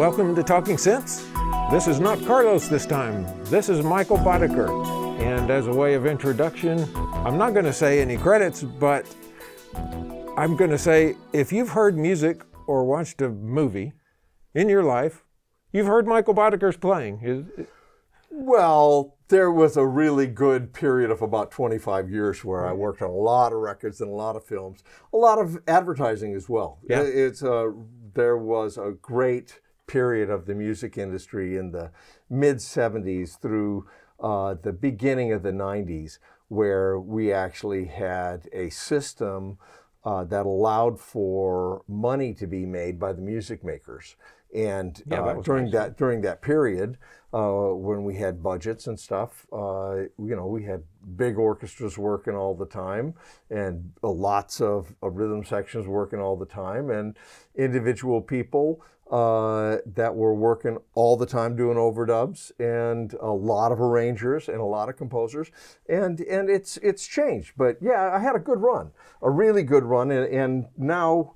welcome to Talking Synths. This is not Carlos this time. This is Michael Boddicker. And as a way of introduction, I'm not going to say any credits, but I'm going to say if you've heard music or watched a movie in your life, you've heard Michael Boddicker's playing. Well, there was a really good period of about 25 years where I worked on a lot of records and a lot of films, a lot of advertising as well. Yeah. It's a, there was a great period of the music industry in the mid 70s through uh, the beginning of the 90s where we actually had a system uh, that allowed for money to be made by the music makers. And Yeah, uh, that during nice. that during that period, uh, when we had budgets and stuff, uh, you know, we had big orchestras working all the time, and uh, lots of, of rhythm sections working all the time, and individual people uh, that were working all the time doing overdubs, and a lot of arrangers and a lot of composers, and and it's it's changed. But yeah, I had a good run, a really good run, and, and now.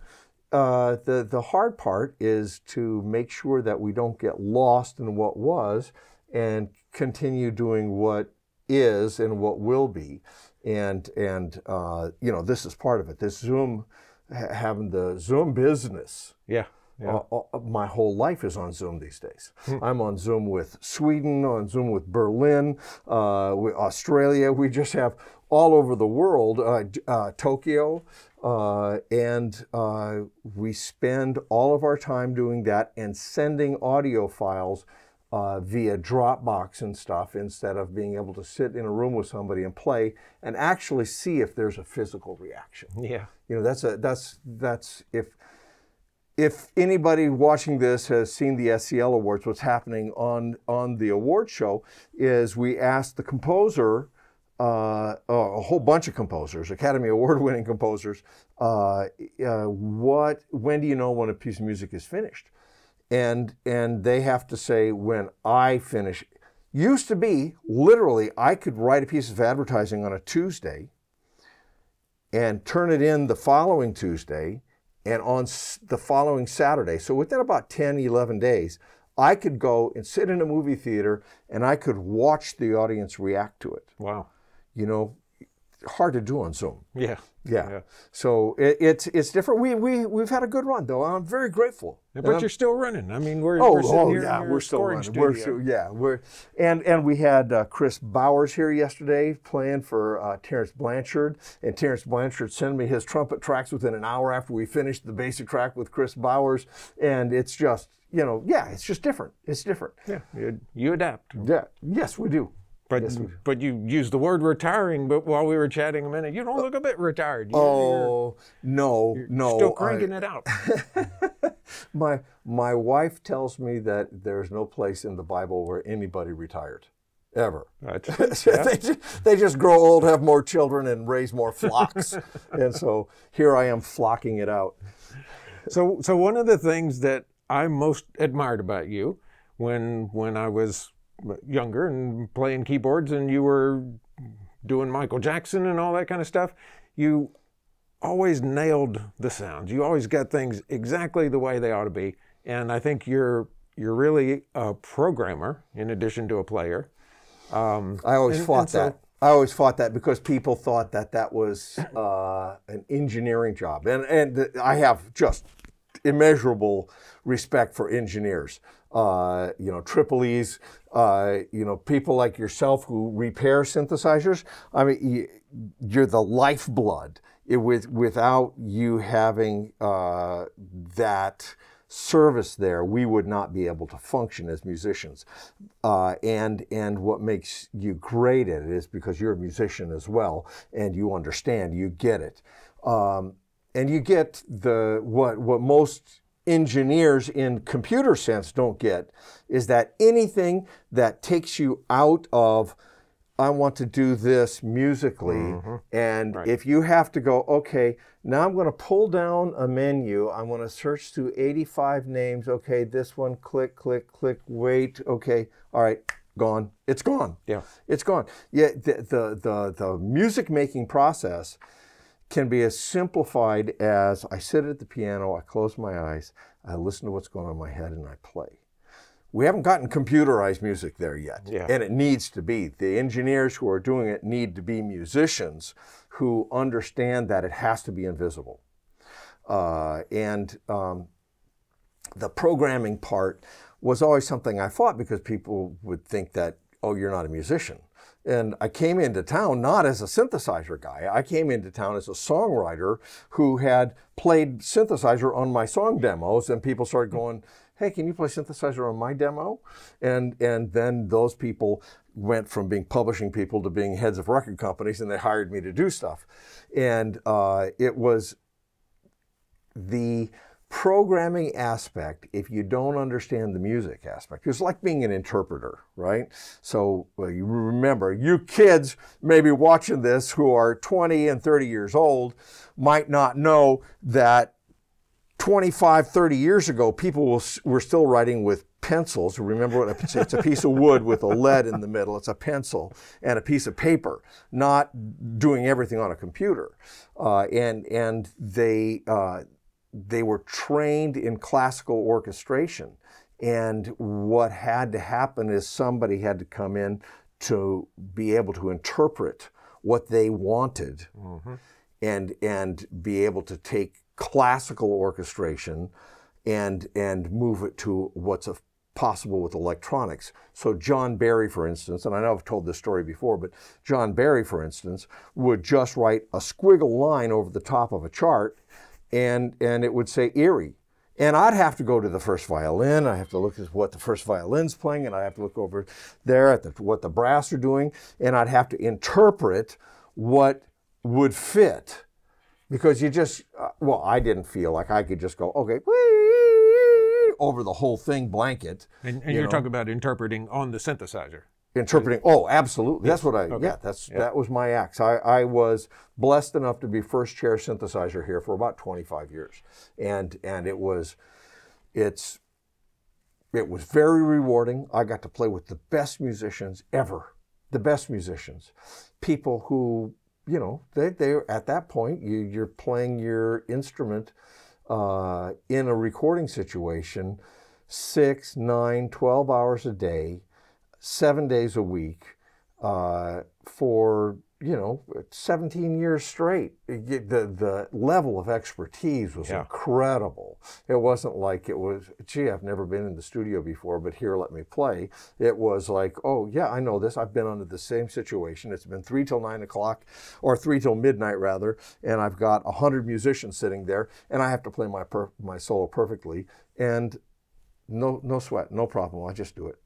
Uh, the the hard part is to make sure that we don't get lost in what was and continue doing what is and what will be and and uh, you know this is part of it this zoom ha- having the zoom business yeah. Yeah. uh, my whole life is on Zoom these days. I'm on Zoom with Sweden, on Zoom with Berlin, uh, with Australia. We just have all over the world, uh, uh, Tokyo, uh, and uh, we spend all of our time doing that and sending audio files. Uh, via Dropbox and stuff, instead of being able to sit in a room with somebody and play and actually see if there's a physical reaction yeah. you know that's a that's that's if if anybody watching this has seen the SCL awards what's happening on on the award show is we asked the composer uh, a whole bunch of composers academy award winning composers uh, uh, what when do you know when a piece of music is finished and and they have to say when I finish used to be literally I could write a piece of advertising on a Tuesday and turn it in the following Tuesday and on the following Saturday. So within about 10, 11 days, I could go and sit in a movie theater and I could watch the audience react to it. Wow. You know, hard to do on Zoom. Yeah. Yeah. Yeah. So it, it's it's different. We we we've had a good run though. I'm very grateful. And But I'm- you're still running. I mean, we're, Oh, we're oh here yeah, we're still running. We're still, yeah, we're and and we had uh, Kris Bowers here yesterday playing for uh, Terence Blanchard, and Terence Blanchard sent me his trumpet tracks within an hour after we finished the basic track with Kris Bowers, and it's just you know yeah, it's just different. It's different. Yeah. You, you adapt. Yeah, yes, we do. But Yes, but you used the word retiring. But while we were chatting a minute, you don't look a bit retired. You, Oh no, you're no, still I- cranking it out. my my wife tells me that there's no place in the Bible where anybody retired, ever. That's, they, just, they just grow old, have more children, and raise more flocks. and so here I am flocking it out. So so one of the things that I most admired about you when when I was younger and playing keyboards and you were doing Michael Jackson and all that kind of stuff, you always nailed the sounds. You always got things exactly the way they ought to be. And I think you're you're really a programmer in addition to a player. Um, I always And- fought and so- that. I always fought that because people thought that that was uh, an engineering job, and and I have just immeasurable respect for engineers. Uh, you know, triple E's. Uh, you know, people like yourself who repair synthesizers. I mean, you, you're the lifeblood. It, with without you having uh, that service there, we would not be able to function as musicians. Uh, and and what makes you great at it is because you're a musician as well, and you understand, you get it, um, and you get the what what most engineers in computer sense don't get is that anything that takes you out of I want to do this musically. Mm-hmm. And if you have to go, okay, now I'm going to pull down a menu. I'm going to search through 85 names. Okay, this one, click, click, click, wait. Okay, all right, gone. It's gone. Yeah. It's gone. Yeah, the, the, the, the music making process can be as simplified as I sit at the piano, I close my eyes, I listen to what's going on in my head, and I play. We haven't gotten computerized music there yet, Yeah. and it needs to be. The engineers who are doing it need to be musicians who understand that it has to be invisible. Uh, and um, the programming part was always something I fought because people would think that, oh, you're not a musician. And I came into town not as a synthesizer guy. I came into town as a songwriter who had played synthesizer on my song demos, and people started going, "Hey, can you play synthesizer on my demo?" And and then those people went from being publishing people to being heads of record companies, and they hired me to do stuff. And uh, it was the programming aspect, if you don't understand the music aspect, it's like being an interpreter, right? So well, you remember, you kids maybe watching this who are 20 and 30 years old might not know that 25, 30 years ago, people were still writing with pencils. Remember what it's, it's a piece of wood with a lead in the middle. It's a pencil and a piece of paper, not doing everything on a computer. Uh, and and they uh, they were trained in classical orchestration. And what had to happen is somebody had to come in to be able to interpret what they wanted mm-hmm. and, and be able to take classical orchestration and, and move it to what's a, possible with electronics. So John Barry, for instance, and I know I've told this story before, but John Barry, for instance, would just write a squiggle line over the top of a chart and and it would say eerie. And I'd have to go to the first violin. I have to look at what the first violin's playing, and I have to look over there at the, what the brass are doing, and I'd have to interpret what would fit, because you just uh, well, I didn't feel like I could just go okay over the whole thing blanket. And, and you are talking about interpreting on the synthesizer. Interpreting oh absolutely. That's what i yeah that's that was my axe. I, I was blessed enough to be first chair synthesizer here for about 25 years. And and it was it's it was very rewarding. I got to play with the best musicians ever the best musicians. People who you know they they at that point you you're playing your instrument uh, in a recording situation six nine 12 hours a day seven days a week uh, for you know 17 years straight. The the level of expertise was Yeah. incredible. It wasn't like it was, gee, I've never been in the studio before, but here, let me play. It was like, oh yeah, I know this. I've been under the same situation. It's been three till nine o'clock, or three till midnight rather, and I've got a hundred musicians sitting there, and I have to play my per- my solo perfectly, and no no sweat, no problem. I just do it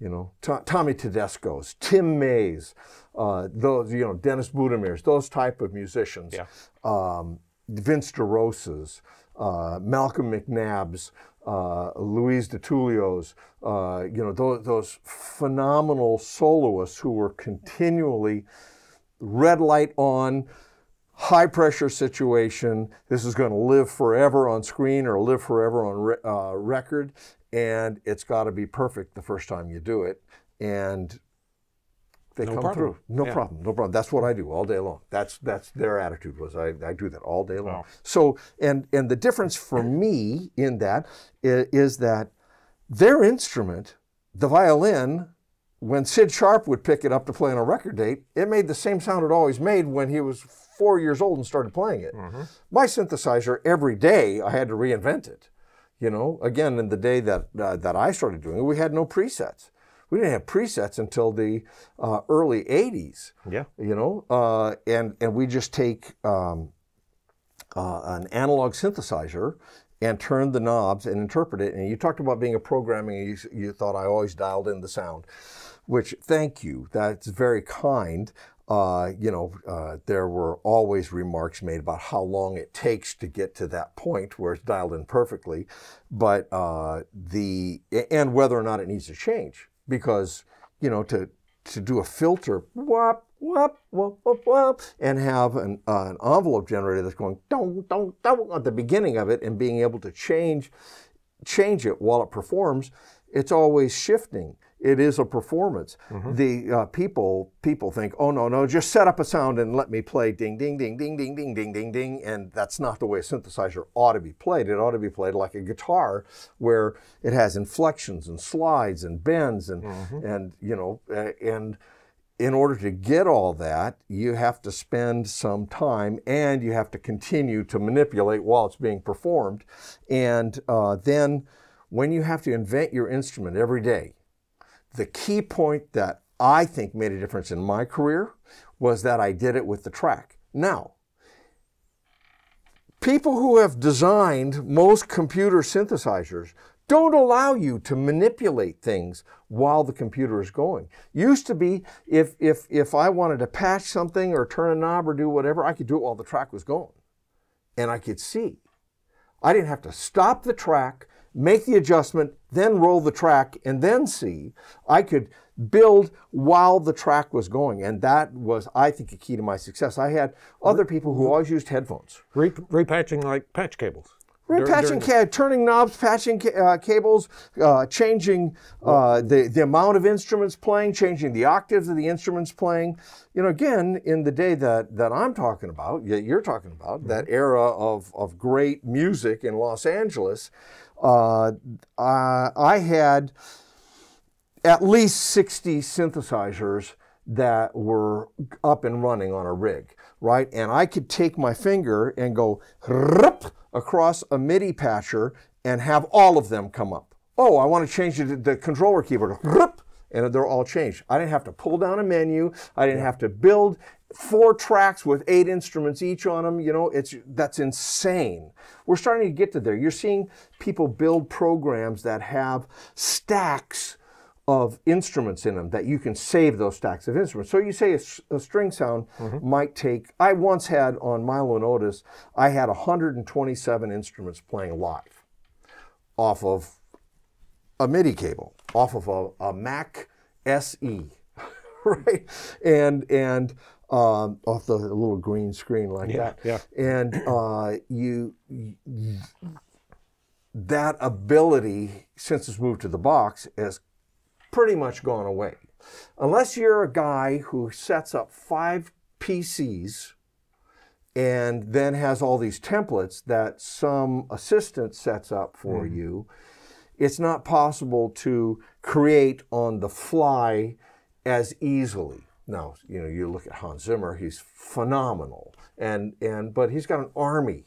you know, To- Tommy Tedesco's, Tim May's, uh, those, you know, Dennis Budimirs, those type of musicians, Yeah. um, Vince DeRosa's, uh, Malcolm McNab's, uh, Louise DiTullio's, uh, you know, those, those phenomenal soloists who were continually red light on, high pressure situation. This is going to live forever on screen or live forever on re- uh, record, and it's got to be perfect the first time you do it. And they No come problem. through. No Yeah. problem. No problem. That's what I do all day long. That's that's their attitude was I, I do that all day long. Wow. So and and the difference for me in that is, is that their instrument, the violin, when Sid Sharp would pick it up to play on a record date, it made the same sound it always made when he was four years old and started playing it. Mm-hmm. My synthesizer, every day, I had to reinvent it. You know, again, in the day that uh, that I started doing it, we had no presets. We didn't have presets until the uh, early '80s. Yeah. You know, uh, and and we just take um, uh, an analog synthesizer and turn the knobs and interpret it. And you talked about being a programming, you, you thought I always dialed in the sound, which thank you. That's very kind. Uh, you know, uh, there were always remarks made about how long it takes to get to that point where it's dialed in perfectly, but uh, the and whether or not it needs to change because you know to to do a filter whop whop whop whop whop and have an, uh, an envelope generator that's going dong dong dong at the beginning of it and being able to change change it while it performs it's always shifting it is a performance. The uh, people people think, oh no no, just set up a sound and let me play ding ding ding ding ding ding ding ding ding, and that's not the way a synthesizer ought to be played. It ought to be played like a guitar, where it has inflections and slides and bends and and you know uh, and in order to get all that, you have to spend some time and you have to continue to manipulate while it's being performed. And uh, then when you have to invent your instrument every day, the key point that I think made a difference in my career was that I did it with the track. Now, people who have designed most computer synthesizers don't allow you to manipulate things while the computer is going. Used to be if if if I wanted to patch something or turn a knob or do whatever, I could do it while the track was going. And I could see. I didn't have to stop the track, make the adjustment, then roll the track and then see. I could build while the track was going. And that was, I think, a key to my success. I had other people who always used headphones. Re- repatching like patch cables. Repatching, ca- turning knobs, patching ca- uh, cables, uh, changing uh, the the amount of instruments playing, changing the octaves of the instruments playing. You know, again, in the day that that I'm talking about, that you're talking about, that era of of great music in Los Angeles, uh, I had at least 60 synthesizers that were up and running on a rig, right? And I could take my finger and go across a MIDI patcher and have all of them come up. Oh, I want to change the, the controller keyboard. And they're all changed. I didn't have to pull down a menu. I didn't have to build four tracks with eight instruments each on them. You know, it's that's insane. We're starting to get to there. You're seeing people build programs that have stacks of instruments in them that you can save those stacks of instruments. So you say a string sound mm-hmm. might take. I once had on Milo and Otis, I had 127 instruments playing live off of a MIDI cable, off of a, a Mac SE, right? And and um, off the little green screen like Yeah, that. yeah. And uh, you, you that ability since it's moved to the box has pretty much gone away. Unless you're a guy who sets up five PCs and then has all these templates that some assistant sets up for you, it's not possible to create on the fly as easily. Now, you know, you look at Hans Zimmer, he's phenomenal. And and but he's got an army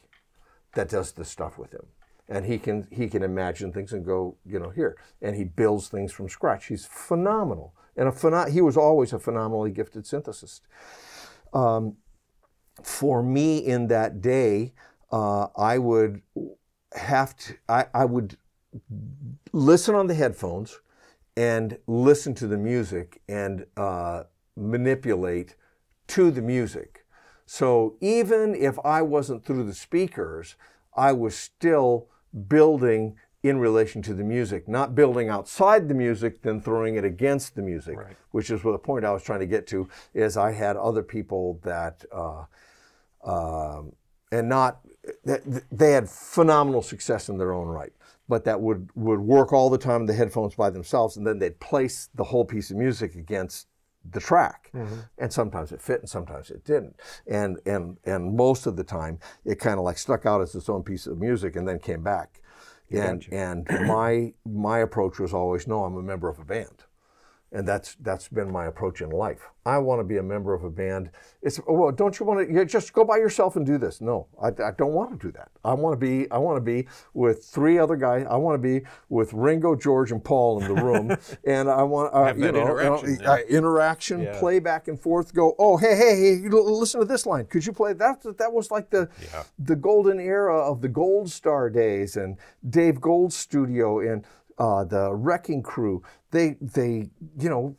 that does this stuff with him. And he can he can imagine things and go, you know, here. And he builds things from scratch. He's phenomenal. And a pheno- he was always a phenomenally gifted synthesist. Um, for me in that day, uh, I would have to I, I would listen on the headphones and listen to the music and uh, manipulate to the music. So even if I wasn't through the speakers, I was still building in relation to the music, not building outside the music, then throwing it against the music, Right. which is what the point I was trying to get to is I had other people that, uh, um, and not, they had phenomenal success in their own right, but that would, would work all the time in the headphones by themselves, and then they'd place the whole piece of music against the track. Mm-hmm. And sometimes it fit and sometimes it didn't. And and and most of the time it kind of like stuck out as its own piece of music and then came back. And and my my approach was always no i'm a member of a band and that's that's been my approach in life. I want to be a member of a band. It's well, don't you want to you just go by yourself and do this? No, I, I don't want to do that. I want to be I want to be with three other guys. I want to be with Ringo, George, and Paul in the room, and I want uh, you know interaction, uh, uh, interaction, Yeah. play back and forth. Go, oh hey hey hey, listen to this line. Could you play that? That was like the Yeah. the golden era of the Gold Star days and Dave Gold's studio and uh, the Wrecking Crew. They they you know,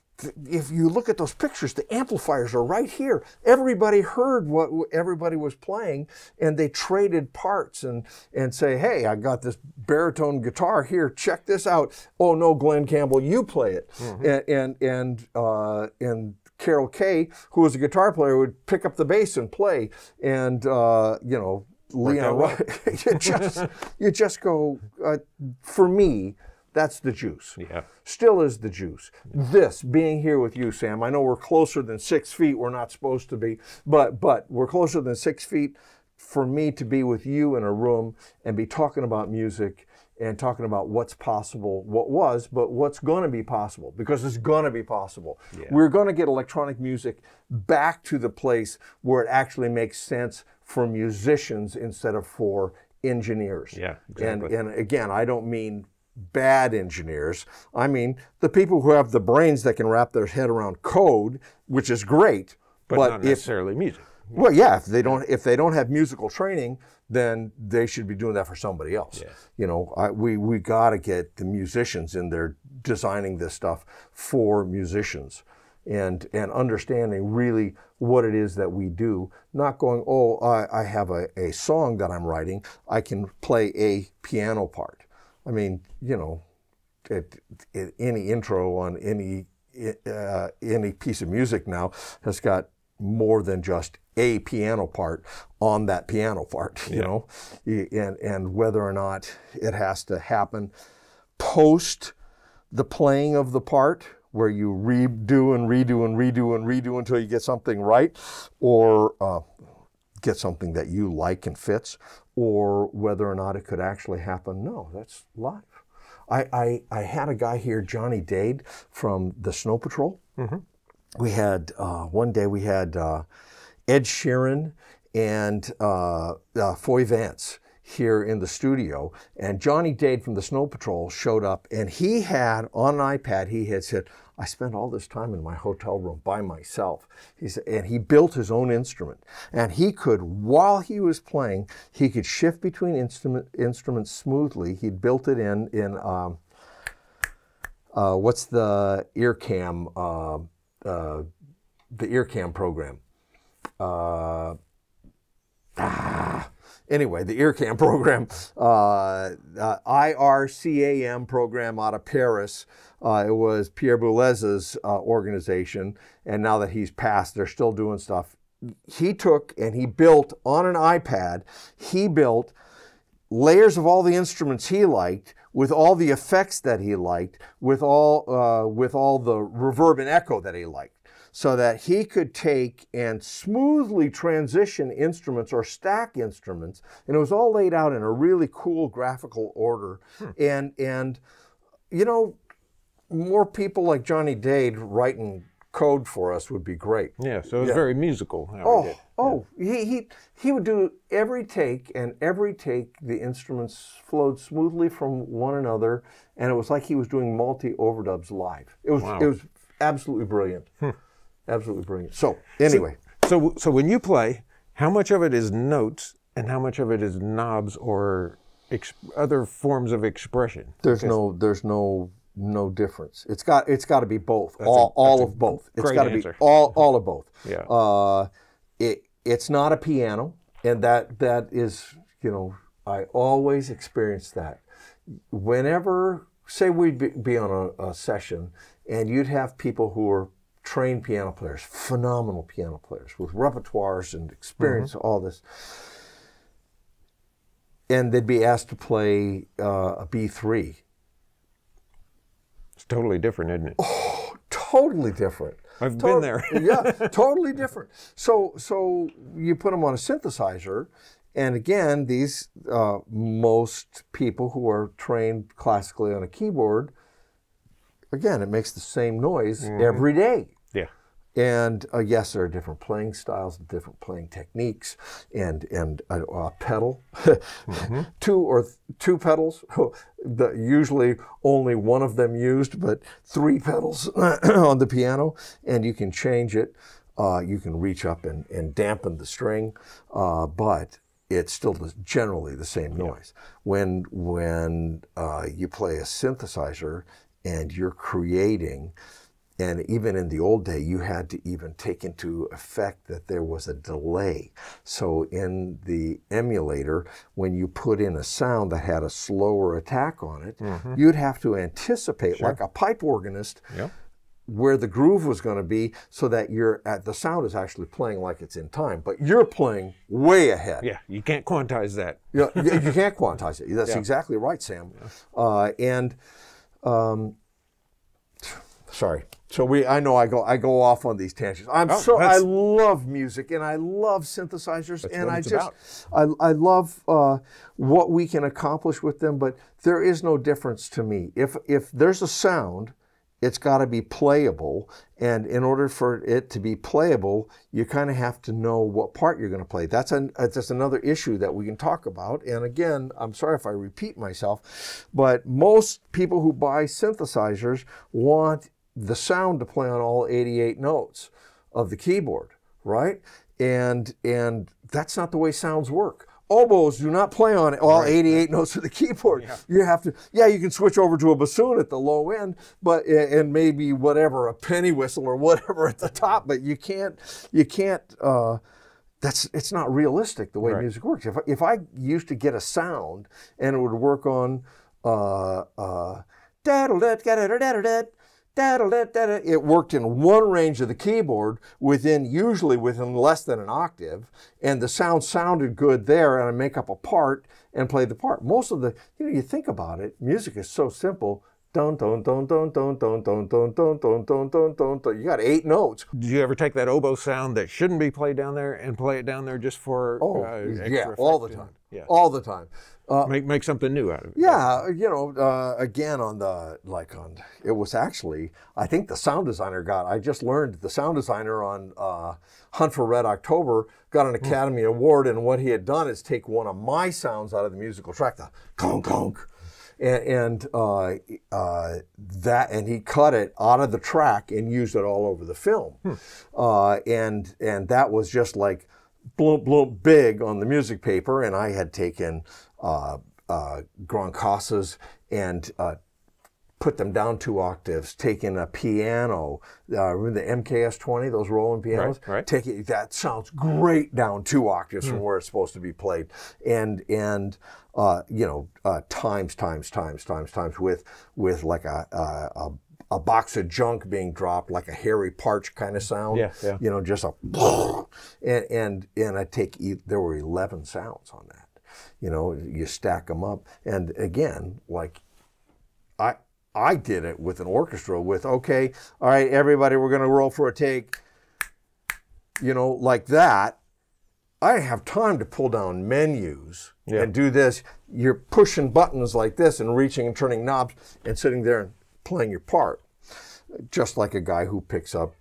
if you look at those pictures, the amplifiers are right here. Everybody heard what everybody was playing, and they traded parts and and say, "Hey, I got this baritone guitar here. Check this out." Oh no, Glen Campbell, you play it. And and and uh, and Carol Kaye, who was a guitar player, would pick up the bass and play. And uh, you know, Leon, you just you just go. Uh, for me, That's the juice. Yeah. Still is the juice. This being here with you, Sam. I know we're closer than six feet. We're not supposed to be, but but we're closer than six feet. For me to be with you in a room and be talking about music and talking about what's possible, what was, but what's going to be possible, because it's going to be possible. We're going to get electronic music back to the place where it actually makes sense for musicians instead of for engineers. Yeah, exactly. And and again, I don't mean bad engineers. I mean the people who have the brains that can wrap their head around code, which is great. But, But, not if necessarily music. well, yeah, if they don't if they don't have musical training, then they should be doing that for somebody else. Yeah. You know, I, we we got to get the musicians in there designing this stuff for musicians. And, and understanding really what it is that we do, not going, oh, I, I have a, a song that I'm writing, I can play a piano part. I mean, you know, it, it, any intro on any uh, any piece of music now has got more than just a piano part on that piano part, you know, and and whether or not it has to happen post the playing of the part where you redo and redo and redo and redo until you get something right, or uh, get something that you like and fits, or whether or not it could actually happen. No, that's life. I, I, I had a guy here, Johnny McDaid from the Snow Patrol. We had uh, one day we had uh, Ed Sheeran and uh, uh, Foy Vance here in the studio, and Johnny McDaid from the Snow Patrol showed up, and he had on an iPad he had said, "I spent all this time in my hotel room by myself." He said, and he built his own instrument, and he could, while he was playing, he could shift between instrument instruments smoothly. He'd built it in in. Um, uh, what's the IRCAM uh, uh, the IRCAM program uh, ah, anyway the IRCAM program uh, uh, ircam program out of paris uh, it was pierre boulez's uh, organization. And now that he's passed they're still doing stuff. He took and he built on an ipad he built layers of all the instruments he liked, with all the effects that he liked, with all uh, with all the reverb and echo that he liked, so that he could take and smoothly transition instruments or stack instruments, and it was all laid out in a really cool graphical order, hmm. and and you know more people like Johnny McDaid writing code for us would be great. Yeah, so it was Yeah. very musical. How Oh, did. oh, he, he he would do every take, and every take the instruments flowed smoothly from one another, and it was like he was doing multi overdubs live. It was Wow. it was absolutely brilliant, hmm. Absolutely brilliant. So anyway, So, so when you play, how much of it is notes and how much of it is knobs or ex- other forms of expression? there's no there's no no difference. It's got it's got to be both, all all of both. It's got to be all all of both. Yeah. Uh, it it's not a piano, and that that is you know I always experience that. Whenever say we'd be, be on a, a session, and you'd have people who are trained piano players, phenomenal piano players with repertoires and experience, Mm-hmm. all this. And they'd be asked to play uh, a B three, It's totally different, isn't it? Oh, totally different. I've To- been there. yeah, totally different. So, so you put them on a synthesizer, and again, these uh, most people who are trained classically on a keyboard, again, it makes the same noise every day. Yeah. And uh, yes, there are different playing styles, different playing techniques, and and a, a pedal, two or th- two pedals. the, usually only one of them used, but three pedals on the piano, and you can change it. Uh, you can reach up and, and dampen the string, uh, but it's still the, generally the same noise. When when uh, you play a synthesizer and you're creating and even in the old day, you had to even take into effect that there was a delay. So in the emulator, when you put in a sound that had a slower attack on it, you'd have to anticipate, like a pipe organist, Yeah. where the groove was going to be, so that you're at the sound is actually playing like it's in time, but you're playing way ahead. Yeah. You can't quantize that. Yeah, you, you can't quantize it. That's exactly right, Sam. Uh, and um, sorry. So we, I know I go, I go off on these tangents. I'm Oh, so, I love music and I love synthesizers and I just, I, I love uh, what we can accomplish with them. But there is no difference to me. If if there's a sound, it's got to be playable, and in order for it to be playable, you kind of have to know what part you're going to play. That's an that's another issue that we can talk about. And again, I'm sorry if I repeat myself, but most people who buy synthesizers want the sound to play on all 88 notes of the keyboard, right? And and that's not the way sounds work. Oboes do not play on all 88 notes of the keyboard. You have to, yeah, you can switch over to a bassoon at the low end, but and maybe whatever a penny whistle or whatever at the top, but you can't, you can't. Uh, that's it's not realistic the way Right. music works. If I, if I used to get a sound and it would work on uh, uh, it worked in one range of the keyboard within usually within less than an octave, and the sound sounded good there, and I make up a part and play the part. Most of the you know you think about it, music is so simple. Dun dun dun dun dun dun dun dun dun dun dun dun. You got eight notes. Do you ever take that oboe sound that shouldn't be played down there and play it down there just for Oh, uh, yeah, all the time. Yeah, All the time. Uh, make make something new out of it. Yeah, you know, uh, again on the like on it was actually I think the sound designer got I just learned the sound designer on uh, Hunt for Red October got an Academy Award and what he had done is take one of my sounds out of the musical track the conk conk and, and uh, uh, that and he cut it out of the track and used it all over the film. Uh, and and that was just like bloop bloop big on the music paper and I had taken uh, uh, Grand Casas and uh, put them down two octaves, taking a piano, uh, remember the MKS 20, those Roland pianos? Right, right. Take it, that sounds great down two octaves from where it's supposed to be played. And, and, uh, you know, uh, times, times, times, times, times with, with like a, a, a a box of junk being dropped, like a Harry Partch kind of sound. Yeah, yeah. You know, just a, and and and I take e- there were eleven sounds on that. You know, you stack them up, and again, like I I did it with an orchestra with okay, all right, everybody, we're gonna roll for a take. You know, like that. I have time to pull down menus Yeah. and do this. You're pushing buttons like this and reaching and turning knobs and sitting there and playing your part, just like a guy who picks up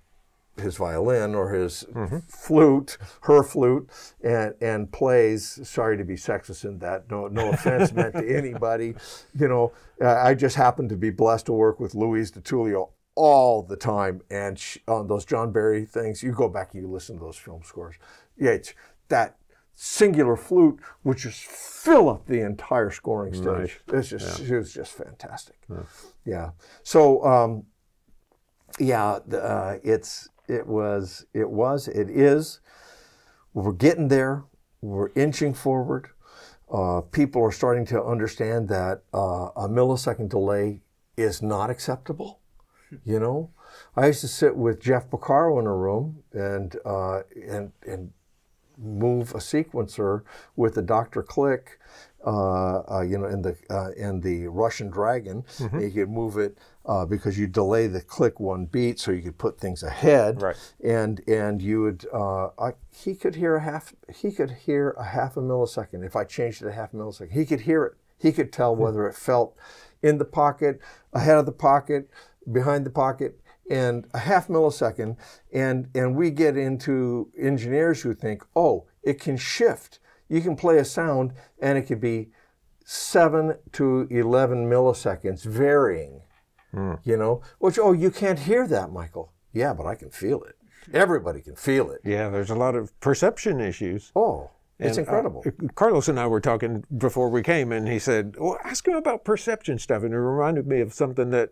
his violin or his flute, her flute, and and plays. Sorry to be sexist in that. No, no offense meant to anybody. You know, uh, I just happen to be blessed to work with Louise DiTullio all the time, and she, on those John Barry things, you go back and you listen to those film scores. Yeah, it's that singular flute would just fill up the entire scoring stage. It's just it was just fantastic. Yeah. So. Um, yeah, uh, it's it was it was it is. We're getting there. We're inching forward. Uh, people are starting to understand that uh, a millisecond delay is not acceptable. You know, I used to sit with Jeff Porcaro in a room and uh, and and move a sequencer with a Dr. Click, you know, in the uh, in the Russian Dragon. You could move it uh, because you delay the click one beat, so you could put things ahead. Right. And and you would uh, I, he could hear a half he could hear a half a millisecond if I changed it a half a millisecond. He could hear it. He could tell whether it felt in the pocket, ahead of the pocket, behind the pocket, and a half millisecond. And, and we get into engineers who think, oh, it can shift. You can play a sound and it could be 7 to 11 milliseconds, varying. You know, which, oh, you can't hear that, Michael. Yeah, but I can feel it. Everybody can feel it. Yeah, there's a lot of perception issues. Oh, it's And, uh, incredible. Carlos and I were talking before we came, and he said, "Well, ask him about perception stuff." And it reminded me of something that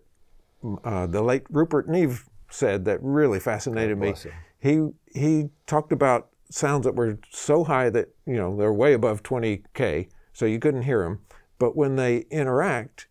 uh, the late Rupert Neve said that really fascinated me. him. He he talked about sounds that were so high that you know they're way above 20k, so you couldn't hear them. But when they interact,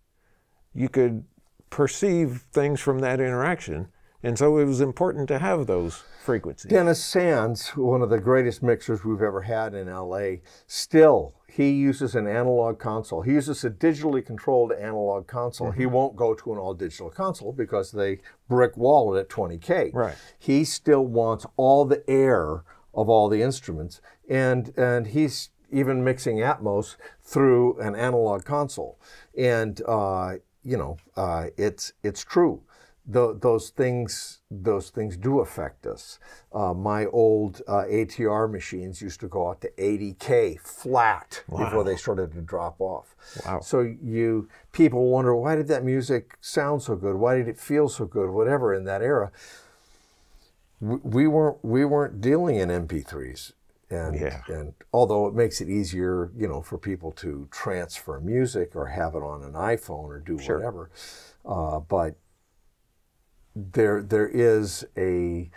you could perceive things from that interaction And so it was important to have those frequencies. Dennis Sands, one of the greatest mixers we've ever had in LA, still he uses an analog console. He uses a digitally controlled analog console. He mm-hmm. won't go to an all digital console because they brick wall it at 20k. Right. He still wants all the air of all the instruments, and and he's even mixing Atmos through an analog console. And uh, you know, uh, it's it's true tho- those things those things do affect us. Uh, my old uh, ATR machines used to go out to 80k flat before they started to drop off. Wow. So you people wonder why did that music sound so good? Why did it feel so good? Whatever in that era. We, we weren't we weren't dealing in MP3s. And, Yeah. and although it makes it easier, you know, for people to transfer music or have it on an iPhone or do Sure. whatever, uh, but there there is a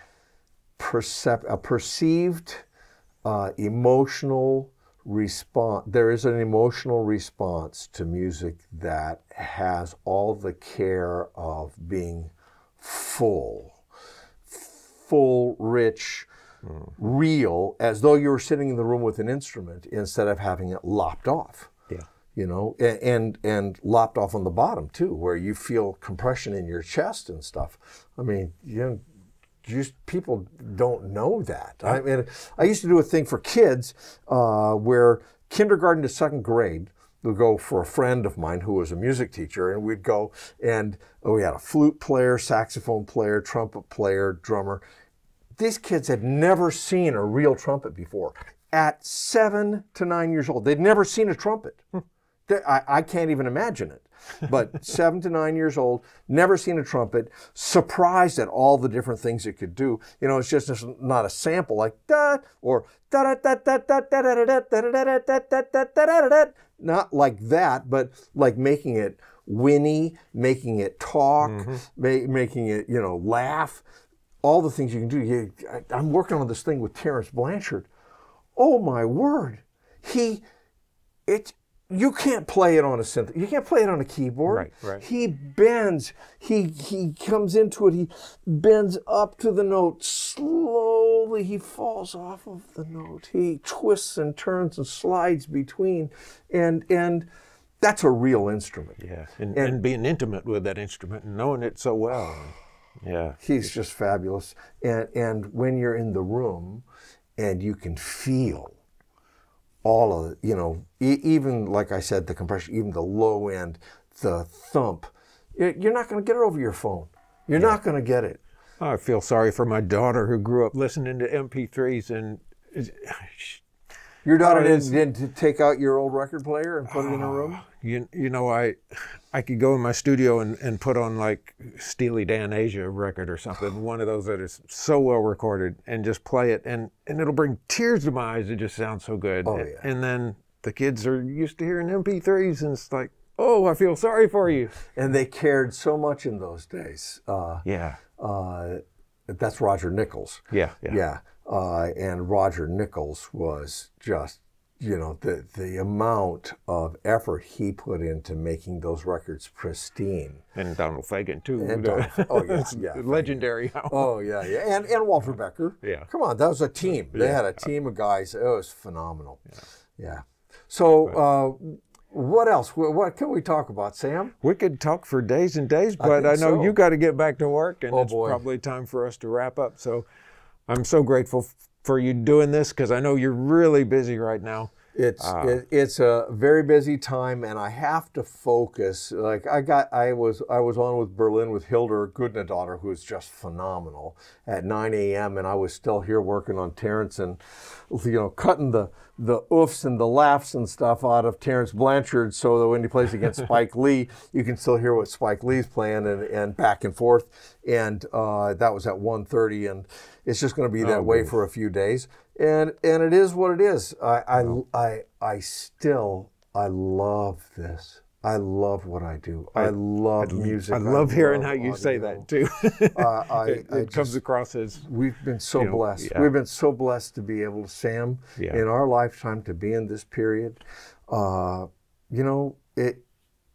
percep- a perceived uh, emotional response. There is an emotional response to music that has all the care of being full, full, rich, real, as though you were sitting in the room with an instrument instead of having it lopped off Yeah. you know, a- and and lopped off on the bottom too, where you feel compression in your chest and stuff. I mean, you know, just people don't know that. I mean, I used to do a thing for kids uh, where kindergarten to second grade would go for a friend of mine who was a music teacher, and we'd go and oh, we had a flute player, saxophone player, trumpet player, drummer. These kids had never seen a real trumpet before. At seven to nine years old, they'd never seen a trumpet. I, I can't even imagine it. But seven to nine years old, never seen a trumpet, surprised at all the different things it could do. You know, it's just not a sample like da or da da da da da da da da da da da da da da. Not like that, but like making it whinny, making it talk, ma- making it you know laugh. All the things you can do. You, I, I'm working on this thing with Terence Blanchard. Oh my word, he it you can't play it on a synth you can't play it on a keyboard Right, right. he bends he he comes into it he bends up to the note slowly he falls off of the note he twists and turns and slides between and and that's a real instrument Yeah. And, and, being intimate with that instrument and knowing it so well. Yeah. he's just fabulous. And and when you're in the room and you can feel all of you know e- even like i said the compression even the low end the thump you're not going to get it over your phone. You're not going to get it. I feel sorry for my daughter who grew up listening to MP3s and your daughter didn't, didn't take out your old record player and put it in a room you, you know I I could go in my studio and, and put on like Steely Dan Aja record or something, one of those that is so well recorded, and just play it, and and it'll bring tears to my eyes. It just sounds so good. Oh, yeah. And then the kids are used to hearing MP3s, and it's like, oh, I feel sorry for you. and they cared so much in those days uh, Yeah. uh, that's roger nichols Yeah. Yeah. Yeah, uh, and Roger Nichols was just, you know, the the amount of effort he put into making those records pristine. And Donald Fagen too. And Donald- oh, yeah, yeah, legendary. Oh yeah, yeah, and and Walter Becker. Yeah. come on, that was a team. They had a team of guys. It was phenomenal. Yeah. yeah. So, uh, what else? What, can we talk about, Sam? We could talk for days and days, but I, think know so. you got to get back to work, and Oh, it's boy. probably time for us to wrap up. So I'm so grateful for you doing this because I know you're really busy right now. It's Ah. it, it's a very busy time, and I have to focus. Like I got, I was I was on with Berlin with Hildur Gudnadottir, who is just phenomenal, at 9 a.m. and I was still here working on Terence and you know cutting the the oofs and the laughs and stuff out of Terence Blanchard, so that when he plays against Spike Lee, you can still hear what Spike Lee's playing and, and back and forth. And uh, that was at 1:30, and it's just going to be that Oh, way for a few days, and and it is what it is. I I I, I still I love this. I love what I do. I, love music. I love hearing love how you say that too. Uh, I, it I it comes across as We've been so you know, blessed. yeah. We've been so blessed to be able to, Sam, Yeah. in our lifetime, to be in this period. Uh, you know, it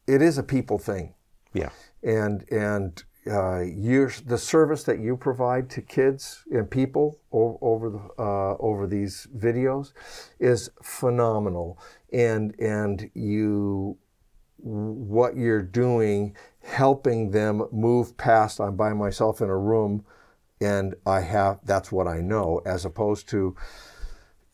it is a people thing yeah, and and uh, your, the service that you provide to kids and people over, over, the, uh, over these videos is phenomenal. And, and you, what you're doing, helping them move past, I'm by myself in a room and I have, that's what I know, as opposed to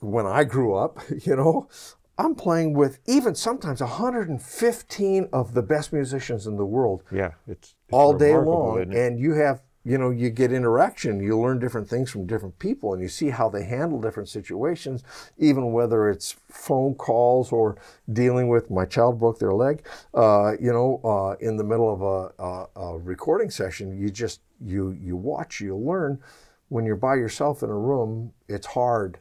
when I grew up, you know, I'm playing with even sometimes 115 of the best musicians in the world. Yeah, it's, it's all day long, and you have you know you get interaction. You learn different things from different people, and you see how they handle different situations, even whether it's phone calls or dealing with my child broke their leg. Uh, you know, uh, in the middle of a, a, a recording session, you just you you watch, you learn. When you're by yourself in a room, it's hard.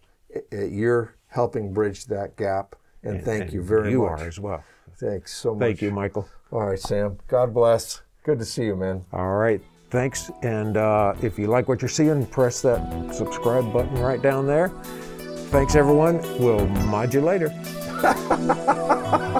You're helping bridge that gap and, and thank and you very you much. You are as well. Thanks so much. Thank you, Michael. All right, Sam. God bless. Good to see you, man. All right. Thanks. And uh, if you like what you're seeing, press that subscribe button right down there. Thanks, everyone. We'll mod you later.